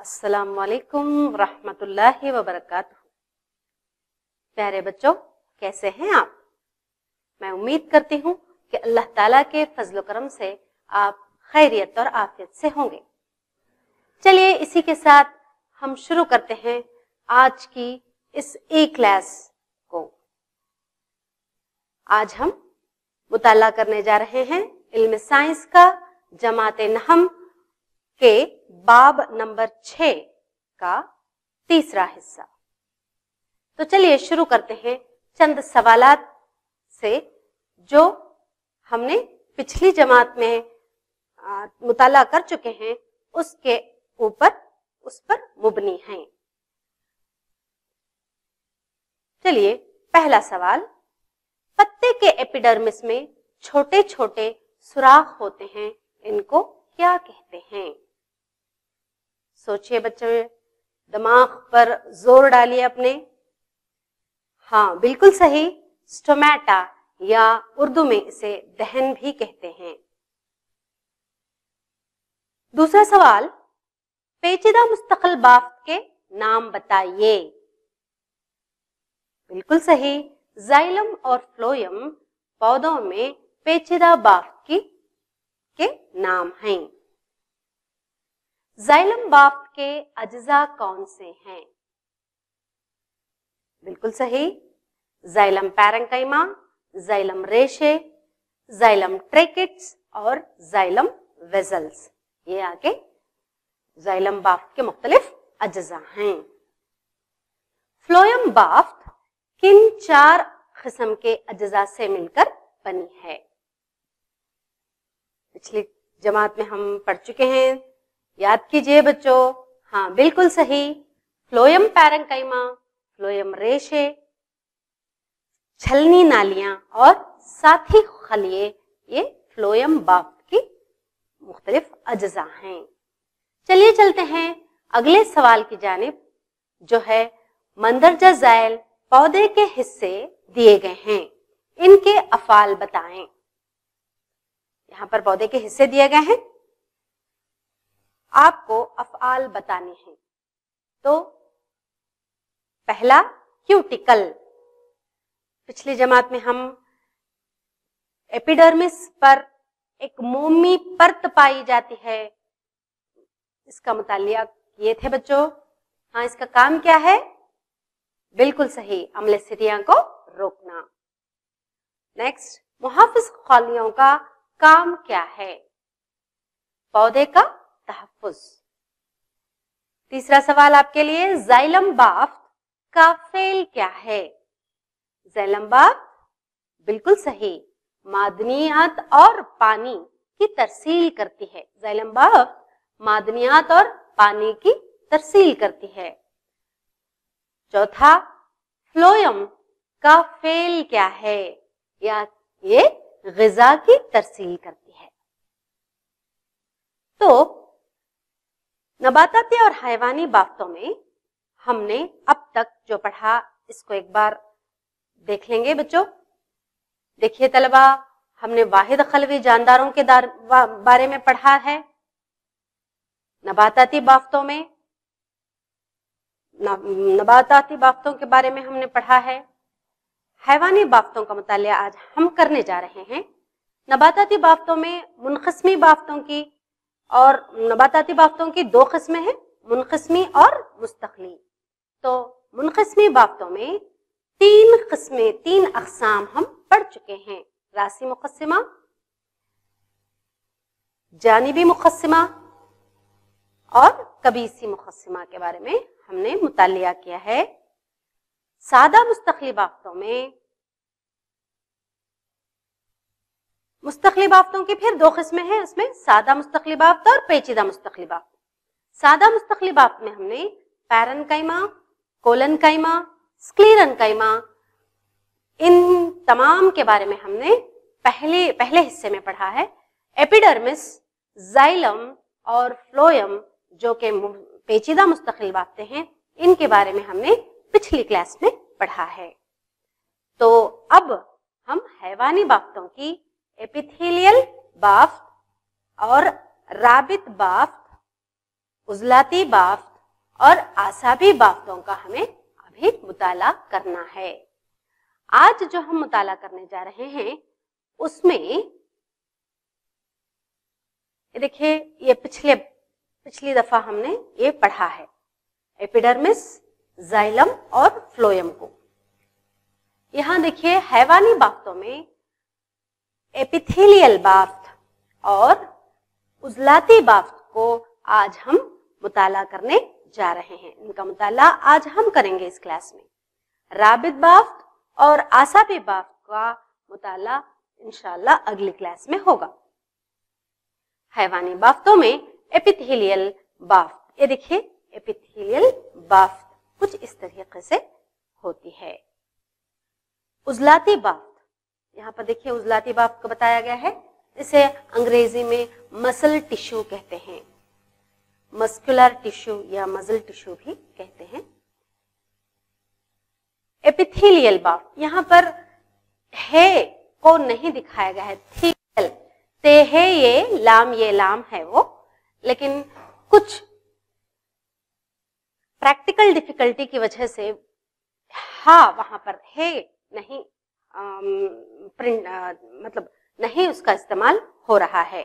अस्सलाम वालेकुम रहमतुल्लाहि प्यारे बच्चों, कैसे हैं आप? मैं उम्मीद करती हूँ कि अल्लाह ताला के फजल करम से आप खैरियत और आफियत से होंगे। चलिए इसी के साथ हम शुरू करते हैं आज की इस ई क्लास को। आज हम मुताला करने जा रहे हैं इल्म साइंस का जमात नहम के बाब नंबर छ का तीसरा हिस्सा। तो चलिए शुरू करते हैं चंद सवालात से, जो हमने पिछली जमात में मुताला कर चुके हैं, उसके ऊपर, उस पर मुबनी हैं। चलिए पहला सवाल, पत्ते के एपिडर्मिस में छोटे छोटे सुराख होते हैं, इनको क्या कहते हैं? सोचिए बच्चों दिमाग पर ज़ोर डालिए अपने। हाँ बिल्कुल सही। स्टोमेटा या उर्दू में इसे दहन भी कहते हैं। दूसरा सवाल, पेचीदा मुस्तकल बाफ्त के नाम बताइए। बिल्कुल सही। जाइलम और फ्लोयम पौधों में पेचीदा बाफ्त की, के नाम हैं। जाइलम बाफ्त के अज्जा कौन से हैं? बिल्कुल सही। जाइलम पैरंकाइमा जाइलम रेशे, जाइलम ट्रेकिट्स और जाइलम वेजल्स। ये आगे जाइलम बाफ्त के मुख्तलिफ़ अज्जा हैं। फ्लोयम बाफ्त किन चार किस्म के अज्जा से मिलकर बनी है? पिछली जमात में हम पढ़ चुके हैं याद कीजिए बच्चों। हाँ बिल्कुल सही। फ्लोयम पैरंकाइमा, फ्लोयम रेशे, छलनी नालियाँ और साथी खलिए, ये फ्लोयम बाफ्त की मुख्तलिफ़ अज्जा हैं। चलिए चलते हैं अगले सवाल की जानिब, जो है मंदरजा जायल पौधे के हिस्से दिए गए हैं। इनके अफाल बताएँ। यहाँ पर पौधे के हिस्से दिए गए हैं। आपको अफआल बताने हैं। तो पहला क्यूटिकल पिछली जमात में हम एपिडर्मिस पर एक मोमी परत पाई जाती है। इसका मुतालिया किए थे बच्चों। हाँ इसका काम क्या है? बिल्कुल सही, अम्ल सिटिया को रोकना। नेक्स्ट मुहाफिज खालियों का काम क्या है? पौधे का तहफुज तीसरा सवाल आपके लिए, जाइलम बाफ्त का फेल क्या है? जैलम बाफ्त बिल्कुल सही, मादनियात और पानी की तरसील करती है। जैलम बाफ्त मादनियात और पानी की तरसील करती है। चौथा, फ्लोयम का फेल क्या है? या ये गजा की तरसील करती है। तो नबाताती और हैवानी बाफ्तों में हमने अब तक जो पढ़ा, इसको एक बार देख लेंगे बच्चों। देखिए तलबा, हमने वाहिद खलवी जानदारों के बारे में पढ़ा है। नबाताती बाफ्तों में नबाताती बाफ्तों के बारे में हमने पढ़ा है। हैवानी बाफ्तों का मुताल आज हम करने जा रहे हैं। नबाताती बाफ्तों में मुनकस्मी बाफ्तों की और नबाताती बाफ्तों की दो किस्में हैं, मुनकस्मी और मुस्तकली। तो मुनकस्मी बाफ्तों में तीन किस्में, तीन अकसाम हम पढ़ चुके हैं। राशि मुकस्सिमा, जानिबी मुकस्सिमा और कबीसी मुकस्सिमा के बारे में हमने मुतालिया किया है। सादा मुस्तकली बाफ्तों में मुस्तकली बाफ्तों की फिर दो किस्में हैं, उसमें सादा मुस्तकली बाफ्त और पेचीदा मुस्तकली बाफ्त सादा मुस्तकली बाफ्त में हमने पैरन कैमा कोलन कैमा स्क्लीरन कैमा इन तमाम के बारे में हमने पहले पहले हिस्से में पढ़ा है। एपिडर्मिस, जाइलम और फ्लोयम, जो कि पेचीदा मुस्तकिल बाफ्ते हैं, इनके बारे में हमने पिछली क्लास में पढ़ा है। तो अब हम हैवानी बाफ्तों की एपिथेलियल बाफ्त और राबित बाफ्त उजलाती बाफ्त और आसाबी बाफ्तों का हमें अभी मुताला करना है। आज जो हम मुताला करने जा रहे हैं, उसमें देखिए, ये पिछले, पिछली दफ़ा हमने ये पढ़ा है, एपिडर्मिस, जाइलम और फ्लोयम को। यहाँ देखिए, हैवानी बाफ्तों में एपिथेलियल बाफ्त और उजलाती बाफ्त को आज हम मुताला करने जा रहे हैं। इनका मुताला आज हम करेंगे इस क्लास में। राबिद बाफ्त और आसाबी बाफ्त का मुताला इंशाल्लाह अगली क्लास में होगा। हैवानी बाफ्तों में एपिथेलियल बाफ्त ये देखिए, एपिथेलियल बाफ्त कुछ इस तरीके से होती है। उजलाती बाफ्त यहाँ पर देखिए, उजलाती बाफ्त को बताया गया है। इसे अंग्रेज़ी में मसल टिश्यू कहते हैं। मस्कुलर टिश्यू या मजल टिश्यू भी कहते हैं। एपिथेलियल बाफ्त यहाँ पर है को नहीं दिखाया गया है। थील ते है ये, लाम ये लाम है वो। लेकिन कुछ प्रैक्टिकल डिफिकल्टी की वजह से, हा, वहाँ पर है, नहीं प्रिंट मतलब नहीं उसका इस्तेमाल हो रहा है।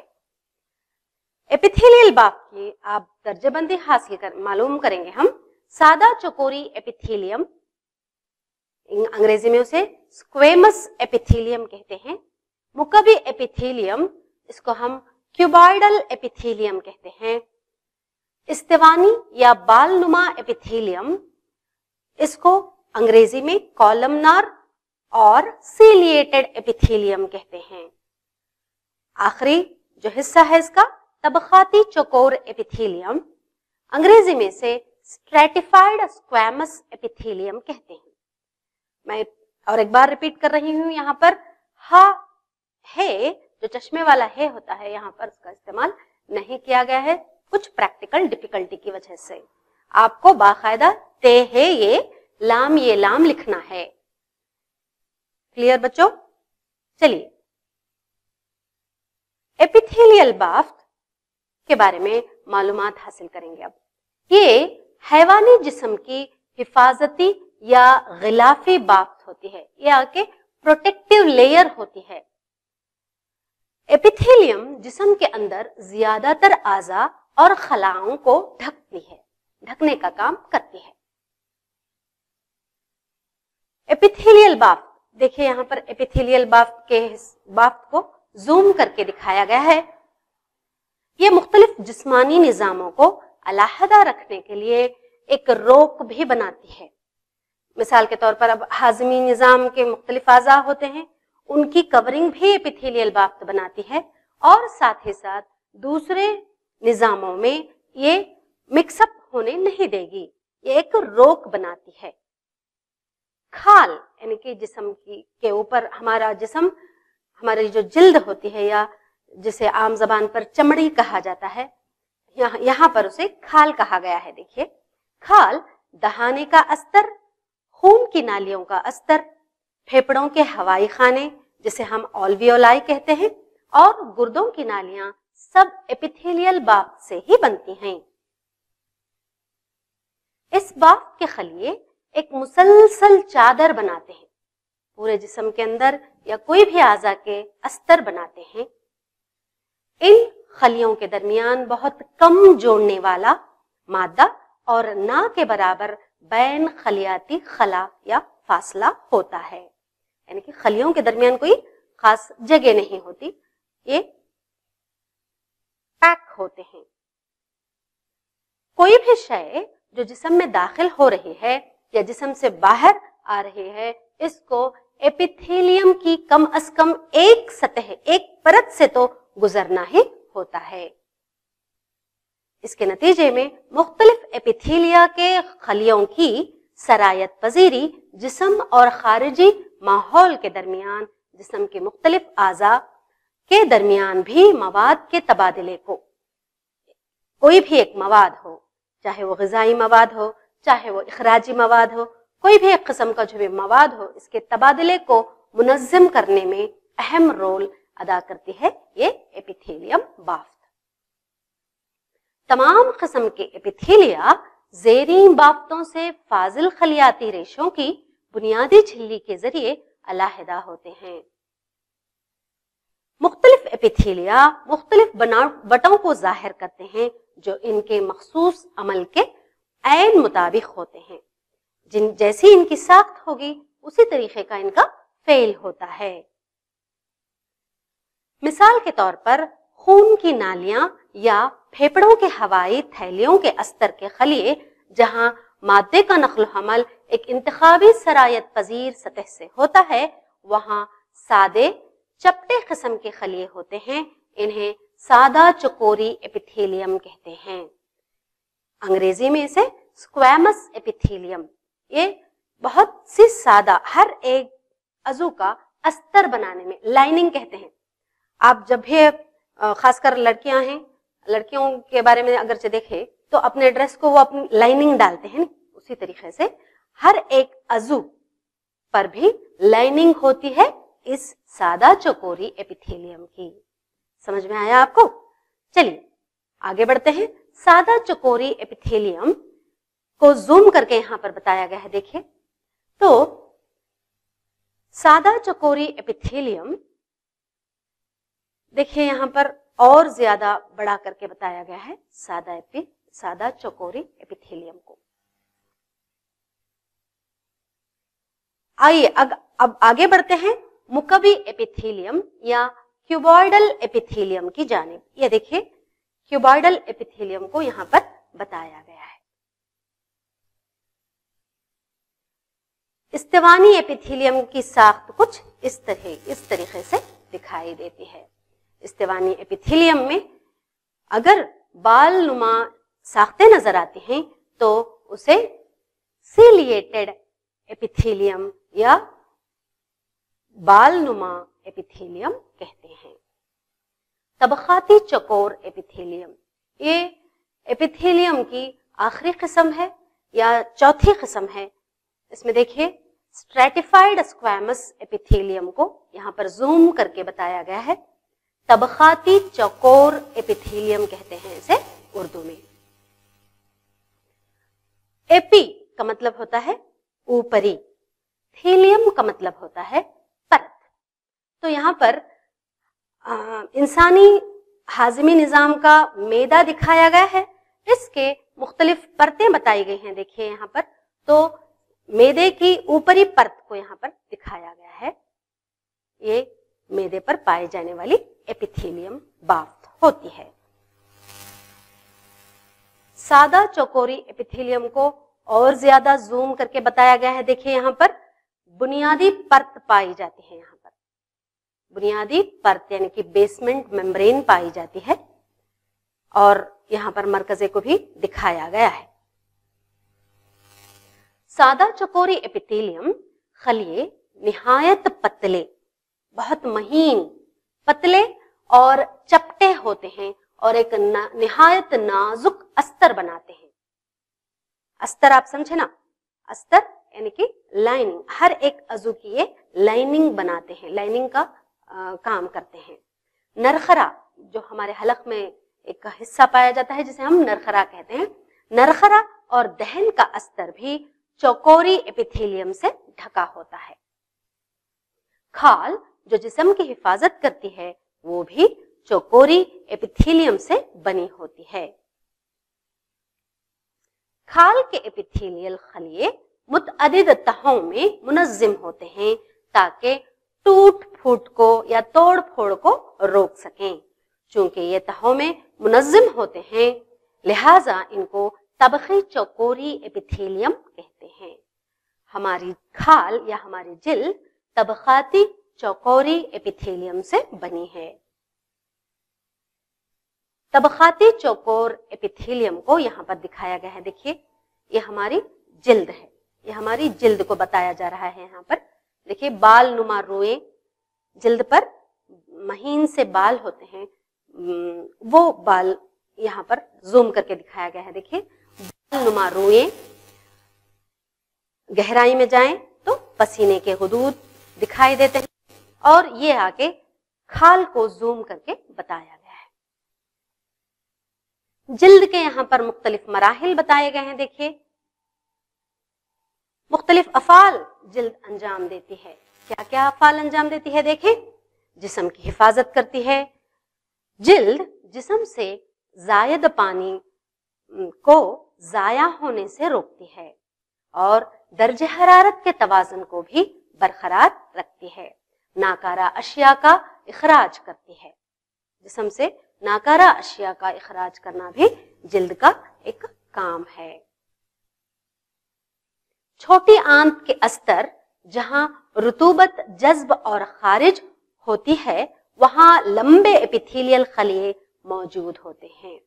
एपिथेलियल बाप की आप दर्जेबंदी हासिल कर, मालूम करेंगे हम। सादा चकोरी एपिथेलियम अंग्रेज़ी में उसे स्क्वेमस एपिथेलियम कहते हैं। मुकबी एपिथेलियम, इसको हम क्यूबॉइडल एपिथेलियम कहते हैं। इस्तेवानी या बालनुमा एपिथेलियम, इसको अंग्रेज़ी में कॉलमनार और सीलिएटेड एपिथेलियम कहते हैं। आखिरी जो हिस्सा है इसका, तबखाती चकोर एपिथेलियम अंग्रेज़ी में से स्ट्रेटिफाइड स्क्वामस एपिथेलियम कहते हैं। मैं और एक बार रिपीट कर रही हूँ, यहाँ पर हा है, जो चश्मे वाला है होता है, यहाँ पर उसका इस्तेमाल नहीं किया गया है, कुछ प्रैक्टिकल डिफिकल्टी की वजह से। आपको बाकायदा ते है ये, लाम ये लाम लिखना है। क्लियर बच्चों? चलिए। एपिथेलियल बाफ्त के बारे में मालूम हासिल करेंगे अब। ये हैवानी जिस्म की हिफाजती या गिलाफी बाफ्त होती है। या के प्रोटेक्टिव लेयर होती है। एपिथेलियम जिसम के अंदर ज़्यादातर आजा और खलाओं को ढकती है। ढकने का काम करती है। एपिथेलियल बाफ्त देखिए यहाँ पर एपिथेलियल बाफ्त के बाफ्त को जूम करके दिखाया गया है। ये मुख्तलिफ़ जिस्मानी निज़ामों को अलाहदा रखने के लिए एक रोक भी बनाती है। मिसाल के तौर पर अब हाजमी निज़ाम के मुख्तलिफ़ आज़ा होते हैं, उनकी कवरिंग भी एपिथेलियल बाफ्त बनाती है और साथ ही साथ दूसरे निज़ामों में ये मिक्सअप होने नहीं देगी, ये एक रोक बनाती है। खाल यानी कि जिसम की, के ऊपर हमारा जिसम, हमारी जो जिल्द होती है या जिसे आम जबान पर चमड़ी कहा जाता है, यहाँ पर उसे खाल कहा गया है, देखिए। खाल दहाने का अस्तर, खून की नालियों का अस्तर, फेफड़ों के हवाई खाने, जिसे हम ऑलवियोलाई कहते हैं, और गुर्दों की नालियाँ सब एपिथेलियल बाप से ही बनती हैं। इस बाप के खलिए एक मुसलसल चादर बनाते हैं। पूरे जिसम के अंदर या कोई भी आजा के अस्तर बनाते हैं। इन खलियों के दरमियान बहुत कम जोड़ने वाला मादा और ना के बराबर बैन खलियाती खला या फासला होता है। यानी कि खलियों के दरमियान कोई खास जगह नहीं होती, ये पैक होते हैं। कोई भी शय जो जिसम में दाखिल हो रही है या जिसम से बाहर आ रहे है। इसको एपिथेलियम की कम अज कम एक सतह, एक परत से तो गुजरना ही होता है। इसके नतीजे में मुख्तलिफ़ एपिथेलिया के खलियों की सरायत पजीरी, जिसम और खारिजी माहौल के दरमियान, जिसम के मुख्तलिफ़ आज़ा के दरमियान भी मवाद के तबादले को, कोई भी एक मवाद हो, चाहे वो गजाई मवाद हो चाहे वो अखराजी मवाद हो, कोई भी एक किस्म का जो भी मवाद हो, इसके तबादले को मुनज़म करने में अहम रोल अदा करती है ये एपिथेलियम बाफ्त। तमाम किस्म के एपिथेलिया जेरी बाफ्तों से फाजिल खलियाती रेशों की बुनियादी झिल्ली के ज़रिए अलाहिदा होते हैं। मुख्तलिफ़ एपिथीलिया मुख्तलिफ़ बनावटों को ज़ाहिर करते हैं, जो इनके मखसूस अमल के ऐन मुताबिक होते हैं। जिन, जैसी इनकी साख्त होगी, उसी तरीके का इनका फेल होता है। मिसाल के तौर पर, खून की नालियाँ या फेफड़ों के हवाई थैलियों के अस्तर के खलिए, जहाँ मादे का नकल हमल एक इंतखाबी सरायत पजीर सतह से होता है, वहाँ सादे, चपटे किस्म के खलिए होते हैं, इन्हें सादा चकोरी एपिथेलियम कहते हैं। अंग्रेज़ी में इसे स्क्वेमस एपिथेलियम ये बहुत सी सादा, हर एक अजू का अस्तर बनाने में लाइनिंग कहते हैं। आप जब भी खासकर लड़कियाँ हैं, लड़कियों के बारे में अगर से देखें तो अपने ड्रेस को वो अपनी लाइनिंग डालते हैं, उसी तरीके से। हर एक अजू पर भी लाइनिंग होती है इस सादा चकोरी एपिथेलियम की। समझ में आया आपको? चलिए, आगे बढ़ते हैं। सादा चकोरी एपिथेलियम को जूम करके यहाँ पर बताया गया है देखिए। तो सादा चकोरी एपिथेलियम देखिए यहाँ पर और ज़्यादा बड़ा करके बताया गया है सादा एपि सादा चकोरी एपिथेलियम को। आइए अग, अब आगे बढ़ते हैं। मुकबी एपिथेलियम या क्यूबॉइडल एपिथेलियम की जानिब। ये देखिए क्यूबॉइडल एपिथेलियम को यहाँ पर बताया गया है। इस्तेवानी एपिथेलियम की साख्त कुछ इस तरह, इस तरीके से दिखाई देती है। इस्तेवानी एपिथेलियम में अगर बाल नुमा साख्ते नज़र आती हैं तो उसे सीलिएटेड एपिथेलियम या बाल नुमा एपिथेलियम कहते हैं। तबखाती चकोर एपिथेलियम। ये एपिथेलियम की आखिरी किस्म है या चौथी किस्म है? इसमें देखिए स्ट्रेटिफाइड स्क्वैमस एपिथेलियम को यहाँ पर जूम करके बताया गया है। तबखाती चकोर एपिथेलियम कहते हैं इसे उर्दू में। एपी का मतलब होता है ऊपरी। थीलियम का मतलब होता है परत। तो यहाँ पर इंसानी हाजमी निज़ाम का मैदा दिखाया गया है, इसके मुख्तलिफ़ परतें बताई गई हैं, देखिए यहाँ पर। तो मैदे की ऊपरी परत को यहाँ पर दिखाया गया है। ये मैदे पर पाए जाने वाली एपिथेलियम बाफ्त होती है। सादा चौकोरी एपिथेलियम को और ज़्यादा जूम करके बताया गया है, देखिए यहाँ पर। बुनियादी परत पाई जाती है यहाँ बुनियादी परत यानी कि बेसमेंट मेम्ब्रेन पाई जाती है और यहाँ पर मरकजे को भी दिखाया गया है। सादा चकोरी एपिथेलियम खलिए निहायत पतले बहुत महीन पतले और चपटे होते हैं और एक ना, निहायत नाजुक अस्तर बनाते हैं। अस्तर आप समझे ना? अस्तर यानी कि लाइनिंग हर एक अजू की लाइनिंग बनाते हैं। लाइनिंग का काम करते हैं। नरखरा, जो हमारे हलक में एक हिस्सा पाया जाता है, जिसे हम नरखरा कहते हैं, नरखरा और दहन का अस्तर भी चौकोरी एपिथेलियम से ढका होता है। खाल, जो जिसम की हिफाजत करती है, वो भी चौकोरी एपिथेलियम से बनी होती है। खाल के एपिथेलियल खलिए मुतद तहों में मुनजिम होते हैं, ताकि टूट फूट को या तोड़ फोड़ को रोक सकें, चूँकि ये तहों में मुनजिम होते हैं। लिहाजा इनको तबखी चौकोरी एपिथेलियम कहते हैं। हमारी खाल या हमारी जिल तबखाती चौकोरी एपिथेलियम से बनी है। तबखाती चौकोर एपिथेलियम को यहाँ पर दिखाया गया है। देखिए, ये हमारी जिल्द है। ये हमारी जिल्द को बताया जा रहा है यहाँ पर। देखिए बाल नुमा रोए जल्द पर महीन से बाल होते हैं। वो बाल यहाँ पर जूम करके दिखाया गया है। देखिए बाल नुमा रोए, गहराई में जाएँ तो पसीने के हदूद दिखाई देते हैं और ये आके खाल को जूम करके बताया गया है। जिल्द के यहाँ पर मुख्तलिफ़ मराहल बताए गए हैं। देखिए, मुख्तलिफ़ अफाल जिल्द अंजाम देती है। क्या क्या अफाल अंजाम देती है देखें। जिसम की हिफाजत करती है। जिल्द जिसम से जायद पानी को जाया होने से रोकती है और दर्ज हरारत के तवाजन को भी बरकरार रखती है। नाकारा अशिया का इखराज करती है। जिसम से नाकारा अशिया का इखराज करना भी जिल्द का एक काम है। छोटी आंत के अस्तर जहाँ रुतूबत, जज्ब और खारिज होती है, वहाँ लंबे एपिथेलियल खलिए मौजूद होते हैं।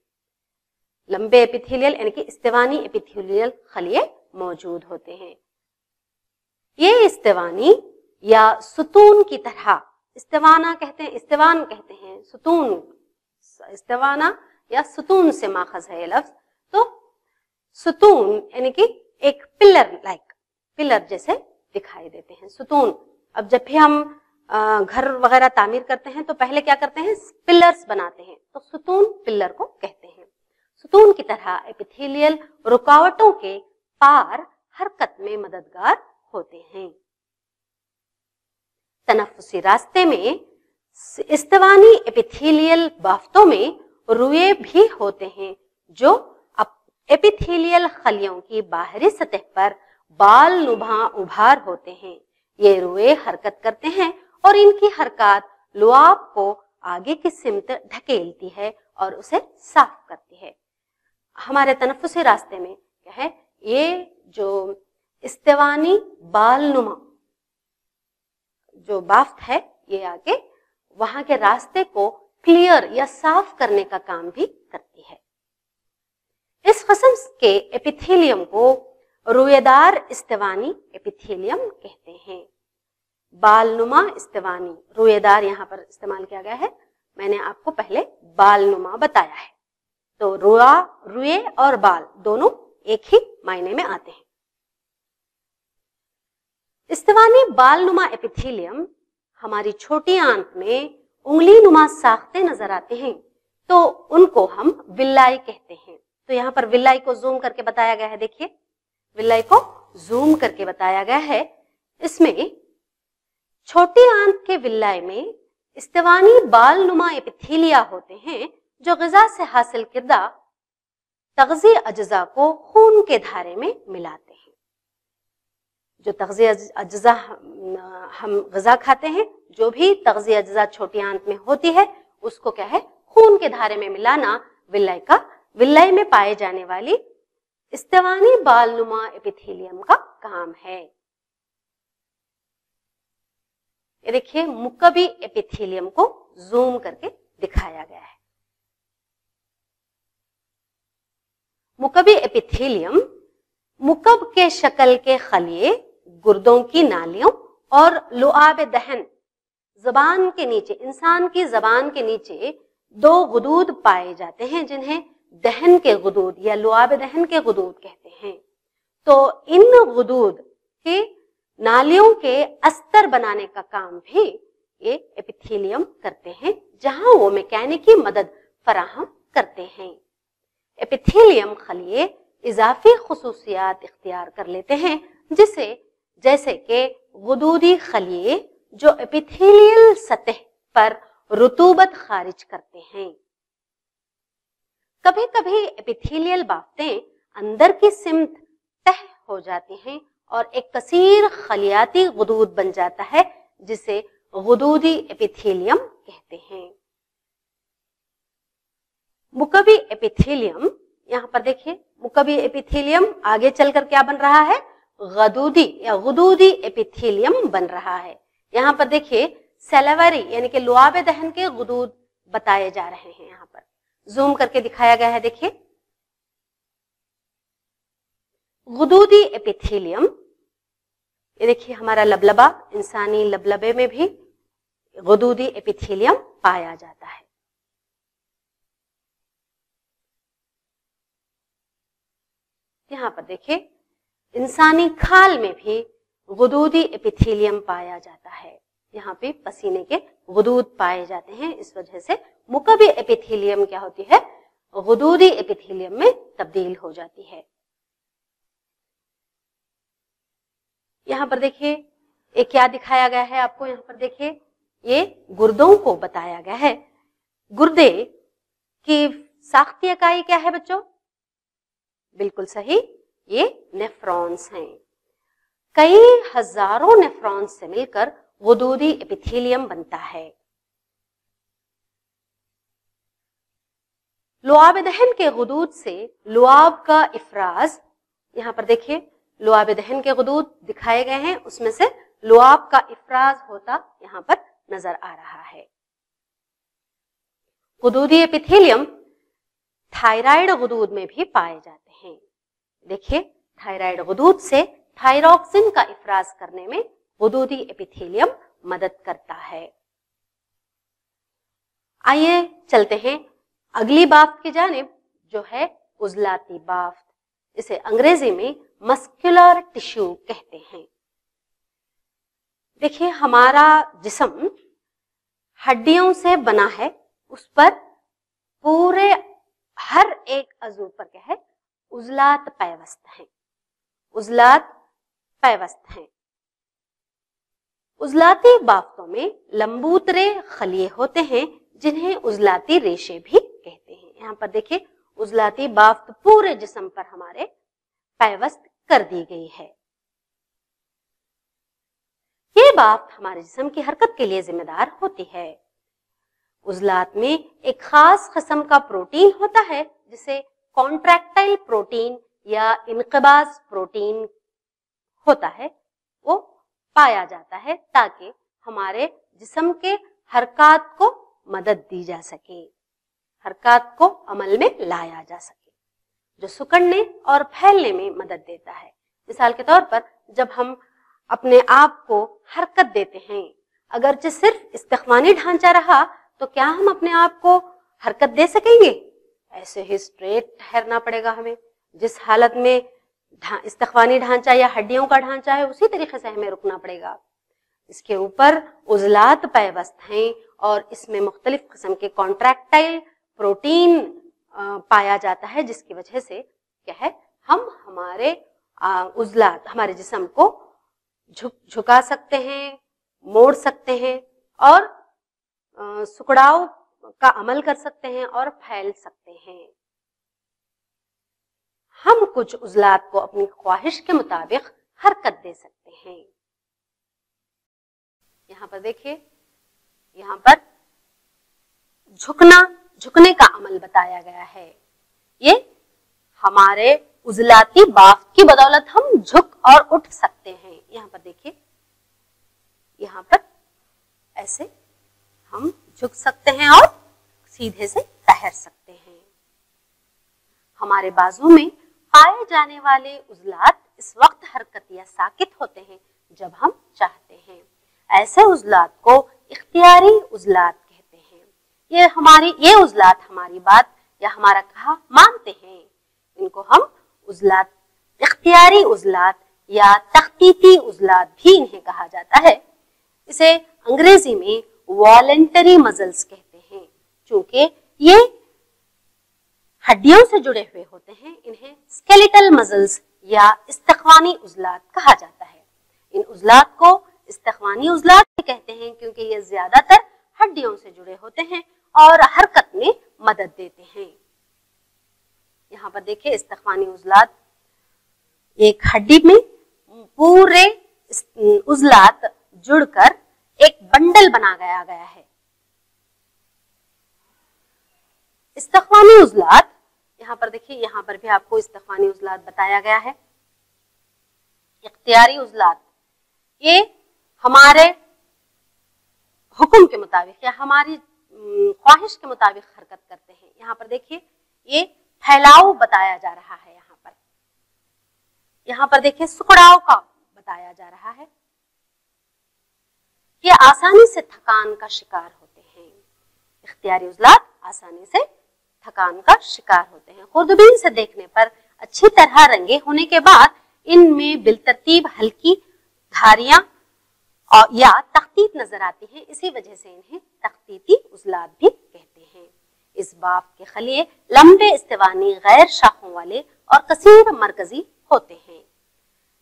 लंबे एपिथेलियल यानी कि इस्तेवानी एपिथेलियल खलिए मौजूद होते हैं। ये इस्तेवानी या सुतून की तरह, इस्तेवाना कहते हैं, इस्तेवान कहते हैं, सुतून, इस्तेवाना या सुतून से माखज है ये लफ्ज। तो सुतून यानी कि एक पिलर लाइक पिलर जैसे दिखाई देते हैं, सुतून। अब जब भी हम घर वगैरह तामीर करते हैं तो पहले क्या करते हैं? पिलर्स बनाते हैं। तो सुतून पिलर को कहते हैं। सुतून की तरह एपिथेलियल रुकावटों के पार हरकत में मददगार होते हैं। तनफुसी रास्ते में इस्तवानी एपिथेलियल बाफ्तों में रुए भी होते हैं, जो एपिथेलियल खलियों की बाहरी सतह पर बाल नुभा उभार होते हैं। ये रुए हरकत करते हैं और इनकी हरकत लुआब को आगे की सिमत ढकेलती है और उसे साफ़ करती है। हमारे तनफुसी रास्ते में क्या है? ये जो इस्तेवानी बालनुमा जो बाफ्त है, ये आगे वहाँ के रास्ते को क्लियर या साफ़ करने का काम भी करती है। इस कस्म के एपिथेलियम को रुएदार इस्तेवानी एपिथेलियम कहते हैं। बालनुमा इस्तेवानी, रुएदार यहाँ पर इस्तेमाल किया गया है। मैंने आपको पहले बालनुमा बताया है। तो रुआ, रुए और बाल दोनों एक ही मायने में आते हैं। इस्तेवानी बालनुमा एपिथेलियम हमारी छोटी आंत में उंगली नुमा साख्ते नज़र आते हैं तो उनको हम विल्लाई कहते हैं। तो यहाँ पर विल्लाई को जूम करके बताया गया है, देखिए। विल्लाई को जूम करके बताया गया है। इसमें छोटी आंत के विल्लाई में इस्तेवानी बाल नुमा एपिथीलिया होते हैं, जो गजा से हासिल किरदा तगजी अज्जा को खून के धारे में मिलाते हैं। जो तगजी अज्जा हम गजा खाते हैं, जो भी तगजी अज्जा छोटी आंत में होती है, उसको क्या है? खून के धारे में मिलाना विल्लाई का विल्लाई में पाए जाने वाली इस्तेवानी बालनुमा एपिथेलियम का काम है। ये देखिए, मुकबी एपिथेलियम को जूम करके दिखाया गया है। मुकबी एपिथेलियम मुकब के शक्ल के खलिए, गुर्दों की नालियों और लुआब दहन, जबान के नीचे, इंसान की जबान के नीचे दो गुदूद पाए जाते हैं जिन्हें दहन के गुदूद, या लुआब दहन के गुदूद कहते हैं। तो इन गुदूद के नालियों के अस्तर बनाने का काम भी ये एपिथेलियम करते हैं, जहाँ वो मैकेनिकी मदद फराहम करते हैं। एपिथेलियम खलिए इजाफी खसूसियात इख्तियार कर लेते हैं, जिसे जैसे कि गुदूदी खलिए जो एपिथेलियल सतह पर रुतूबत खारिज करते हैं। कभी कभी एपिथेलियल बाफ्तें अंदर की सिमत तह हो जाती हैं और एक कसीर खलियाती गदूद बन जाता है, जिसे गदूदी एपिथेलियम कहते हैं। मुकबी एपिथेलियम, यहाँ पर देखिए, मुकबी एपिथेलियम आगे चलकर क्या बन रहा है? गदूदी या गदूदी एपिथेलियम बन रहा है। यहाँ पर देखिए, सेलेवरी यानी कि लुआब दहन के गदूद बताए जा रहे हैं यहाँ पर। जूम करके दिखाया गया है, देखिए। गुदूदी एपिथेलियम, ये देखिए हमारा लबलबा, इंसानी लबलबे में भी गुदूदी एपिथेलियम पाया जाता है। यहाँ पर देखिए, इंसानी खाल में भी गुदूदी एपिथेलियम पाया जाता है। यहाँ पे पसीने के वदूद पाए जाते हैं। इस वजह से मुकबी एपिथेलियम क्या होती है? गुदूदी एपिथेलियम में तब्दील हो जाती है। यहाँ पर देखिए, ये क्या दिखाया गया है आपको? यहाँ पर देखिए, ये गुर्दों को बताया गया है। गुर्दे की साख्ती इकाई क्या है बच्चों? बिल्कुल सही, ये नेफ्रॉन्स हैं। कई हज़ारों नेफ्रॉन्स से मिलकर गुदूदी एपिथेलियम बनता है। लुआब दहन के गदूद से लुआब का इफराज, यहाँ पर देखिए, लुआब दहन के गदूद दिखाए गए हैं, उसमें से लुआब का इफराज होता यहाँ पर नज़र आ रहा है। गदूदी एपिथेलियम थायराइड गदूद में भी पाए जाते हैं। देखिए, थायराइड गदूद से थायरॉक्सिन का इफराज करने में गदूदी एपिथेलियम मदद करता है। आइए चलते हैं अगली बाफ्त की जानब, जो है उजलाती बाफ्त इसे अंग्रेज़ी में मस्कुलर टिश्यू कहते हैं। देखिए, हमारा जिसम हड्डियों से बना है, उस पर पूरे हर एक अजू पर क्या है? उजलात पैवस्त हैं। उजलात पैवस्त हैं। उजलाती बाफ्तों में लंबूतरे खलिए होते हैं, जिन्हें उजलाती रेशे भी कहते हैं। यहाँ पर देखिए, उजलाती बाफ्त पूरे जिस्म पर हमारे पैवस्त कर दी गई है। ये बाफ्त हमारे जिस्म की हरकत के लिए जिम्मेदार होती है। उजलात में एक खास किस्म का प्रोटीन होता है, जिसे कॉन्ट्रैक्टाइल प्रोटीन या इनकबाज प्रोटीन होता है। वो पाया जाता है ताकि हमारे जिस्म के हरकत को मदद दी जा सके, हरकत को अमल में लाया जा सके, जो सुकड़ने और फैलने में मदद देता है। मिसाल के तौर पर जब हम अपने आप को हरकत देते हैं, अगरचे सिर्फ़ इस्तफानी ढांचा रहा तो क्या हम अपने आप को हरकत दे सकेंगे? ऐसे ही स्ट्रेट ठहरना पड़ेगा हमें। जिस हालत में इस्तफानी ढांचा या हड्डियों का ढांचा है, उसी तरीके से हमें रुकना पड़ेगा। इसके ऊपर उजलात पैवस्त हैं और इसमें मुख्तलिफ़ किस्म के कॉन्ट्रैक्टाइल प्रोटीन पाया जाता है, जिसकी वजह से क्या है, हम हमारे उजलात, हमारे जिसम को झुक, झुका सकते हैं, मोड़ सकते हैं और सुकड़ाव का अमल कर सकते हैं और फैल सकते हैं। हम कुछ उजलात को अपनी ख्वाहिश के मुताबिक हरकत दे सकते हैं। यहाँ पर देखिए, यहाँ पर झुकना, झुकने का अमल बताया गया है। ये हमारे उजलाती बाफ की बदौलत हम झुक और उठ सकते हैं। यहाँ पर देखिए, यहाँ पर ऐसे हम झुक सकते हैं और सीधे से ठहर सकते हैं। हमारे बाजू में पाए जाने वाले उजलात इस वक्त हरकत या साकित होते हैं, जब हम चाहते हैं। ऐसे उजलात को इख्तियारी उजलात कहते हैं। ये हमारी, ये उजलात हमारी बात या हमारा कहा मानते हैं। इनको हम उजलात, इख्तियारी उजलात या तख्तीती उजलात भी इन्हें कहा जाता है। इसे अंग्रेज़ी में वॉलेंटरी मजल्स कहते हैं क्योंकि ये हड्डियों से जुड़े हुए होते हैं, इन्हें स्केलेटल मजल्स या इस्तखवानी उजलात कहा जाता है। इन उजलात को इस्तखवानी उजलात भी कहते हैं, क्योंकि ये ज़्यादातर हड्डियों से जुड़े होते हैं और हरकत में मदद देते हैं। यहाँ पर देखिए इस्तफानी उजलात एक हड्डी में पूरे उजलात जुड़कर एक बंडल बना गया गया है। इस्तफानी उजलात यहाँ पर देखिए, यहाँ पर भी आपको इस्तफानी उजलात बताया गया है। इख्तियारी उजलात, ये हमारे हुक्म के मुताबिक या हमारी ख्वाहिश के मुताबिक हरकत करते हैं। यहाँ पर देखिए, ये फैलाव बताया जा रहा है यहाँ पर। यहाँ पर देखिए सुकड़ाव का बताया जा रहा है ये आसानी से थकान का शिकार होते हैं। इख्तियारी उजलात आसानी से थकान का शिकार होते हैं। खुर्दबीन से देखने पर अच्छी तरह रंगे होने के बाद इनमें बिलतरतीब हल्की धारियाँ और या तख्तीत नज़र आती है। इसी वजह से इन्हें तख्तीती उजलात भी कहते हैं। इस बाफ के खलिए लंबे इस्तेवानी गैर शाखों वाले और कसीर मरकजी होते हैं।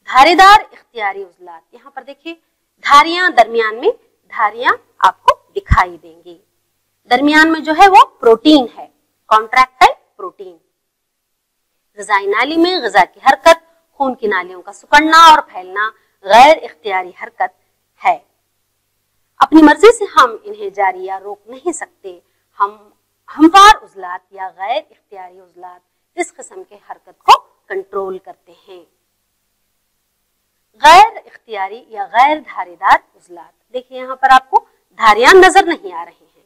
धारीदार इख्तियारी उजलात यहाँ पर देखिए, धारियाँ दरमियान में धारियाँ आपको दिखाई देंगी। दरमियान में जो है वो प्रोटीन है। Contractile protein. गजाई नाली में गजा की हरकत, खून की नालियों का सुकड़ना और फैलना गैर इख्तियारी हरकत है। अपनी मर्ज़ी से हम इन्हें जारी या रोक नहीं सकते। हम, हमवार उजलात या गैर इख्तियारी उजलात इस किस्म के हरकत को कंट्रोल करते हैं। गैर इख्तियारी या गैर धारीदार उजलात। देखिए, यहाँ पर आपको धारियाँ नज़र नहीं आ रही हैं।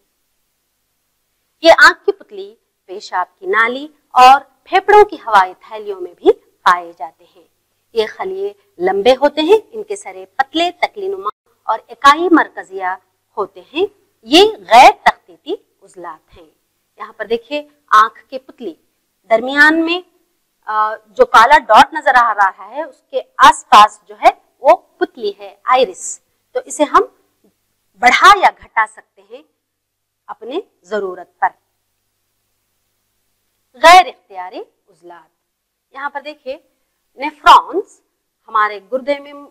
ये आँख की पुतली पेशाब की नाली और फेफड़ों की हवाई थैलियों में भी पाए जाते हैं। ये खलिए लंबे होते हैं, इनके सरे पतले, तकलीनुमा और इकाई मरकजिया होते हैं। ये गैर तख्तीती उजलात हैं। यहाँ पर देखिए, आँख के पुतली। दरमियान में जो काला डॉट नज़र आ रहा है, उसके आसपास जो है, वो पुतली है, आयरिस। तो इसे हम बढ़ा या घटा सकते हैं अपने ज़रूरत पर। गैर इख्तियारी उजलात यहाँ पर देखिए, नेफ्रॉन्स हमारे गुर्दे में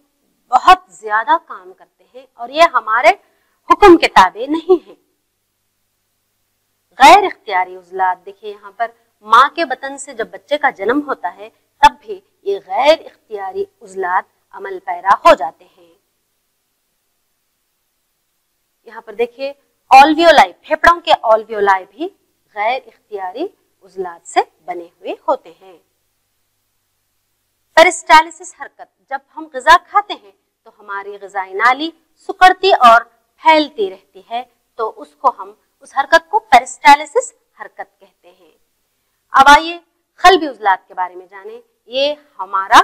बहुत ज़्यादा काम करते हैं और ये हमारे हुक्म के ताबे नहीं है। गैर इख्तियारी उजलात देखिए यहाँ पर माँ के बतन से जब बच्चे का जन्म होता है, तब भी ये गैर इख्तियारी उजलात अमल पैरा हो जाते हैं। यहाँ पर देखिए, ऑलवियोलाई, फेफड़ों के ऑलवियोलाई भी गैर इख्तियारी उजलात से बने हुए होते हैं। पेरिस्टालिसिस हरकत, जब हम गजा खाते हैं तो हमारी गजाई नाली सुकड़ती और फैलती रहती है तो उसको हम उस हरकत को पेरिस्टालिसिस हरकत कहते हैं। अब आइए खलबी उजलात के बारे में जाने। ये हमारा,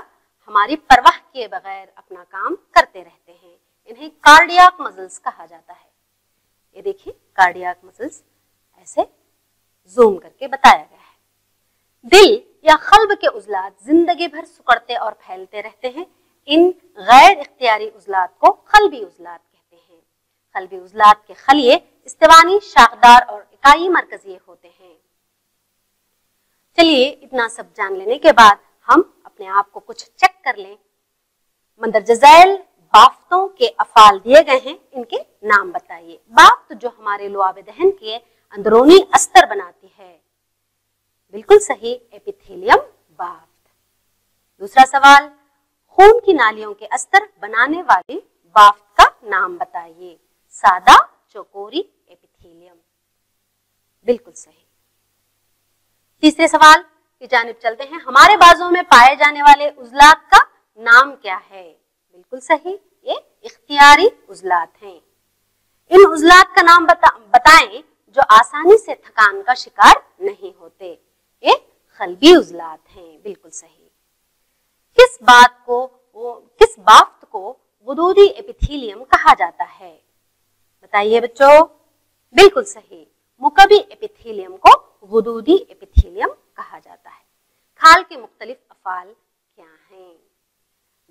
हमारी परवाह किए बगैर अपना काम करते रहते हैं। इन्हें कार्डियाक मजल्स कहा जाता है। ये देखिए, कार्डियाक मसल्स ऐसे जूम करके बताया गया है। दिल या खल्ब के उजलात ज़िंदगी भर सुकड़ते और फैलते रहते हैं। इन गैर इख्तियारी उजलात को खलबी उजलात कहते हैं। खलबी उजलात के खलिए इस्तेवानी शाखदार और इकाई मरकजी होते हैं। चलिए इतना सब जान लेने के बाद हम अपने आप को कुछ चेक कर लें। मंदरजैल बाफ्तों के अफाल दिए गए हैं। इनके नाम बताइए। बाफ्त जो हमारे लुआब दहन के अंदरूनी अस्तर बनाती है। बिल्कुल सही एपिथेलियम बाफ्त दूसरा सवाल खून की नालियों के अस्तर बनाने वाली बाफ्त का नाम बताइए। सादा चौकोरी एपिथेलियम। बिल्कुल सही। तीसरे सवाल की जानब चलते हैं। हमारे बाजों में पाए जाने वाले उजलात का नाम क्या है? बिल्कुल सही ये इख्तियारी उजलात हैं। इन उजलात का नाम बता, बताएँ जो आसानी से थकान का शिकार नहीं होते। ये खलबी उजलात हैं, बिल्कुल सही। किस बात को वो, किस बाफ्त को वदूदी एपिथीलियम कहा जाता है? बताइए बच्चों। बिल्कुल सही। मुकबी एपिथीलियम को वदूदी एपिथेलियम कहा जाता है। खाल के मुख्तलिफ़ अफाल क्या हैं?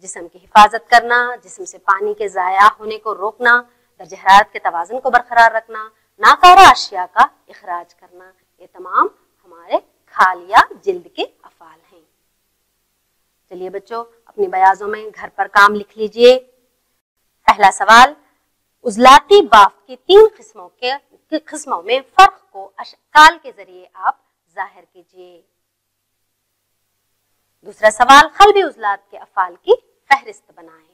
जिसम की हिफाजत करना, जिसम से पानी के ज़ाया होने को रोकना दर्ज हरारत के तोज़न को बरकरार रखना नाकारा अशिया का अखराज करना। ये तमाम हमारे खाल या जिल्द के अफाल हैं। चलिए बच्चों, अपनी बयाजों में घर पर काम लिख लीजिए। पहला सवाल, उजलाती बाफ की तीन किस्मों के किस्मों में फ़र्क को अशकाल के ज़रिए आप ज़ाहिर कीजिए। दूसरा सवाल, खलबी उजलात के अफाल की फहरिस्त बनाएँ।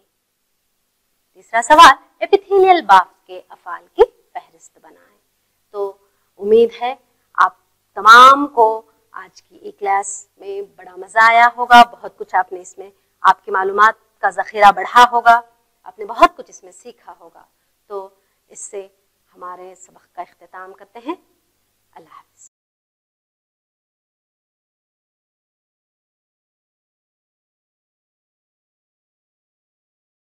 तीसरा सवाल, एपिथेलियल बाफ के अफाल की फहरिस्त बनाएँ। तो उम्मीद है आप तमाम को आज की एक क्लास में बड़ा मज़ा आया होगा। बहुत कुछ आपने इसमें, आपकी मालूम का ज़ख़ीरा बढ़ा होगा। आपने बहुत कुछ इसमें सीखा होगा। तो इससे हमारे सबक का अख्ताम करते हैं।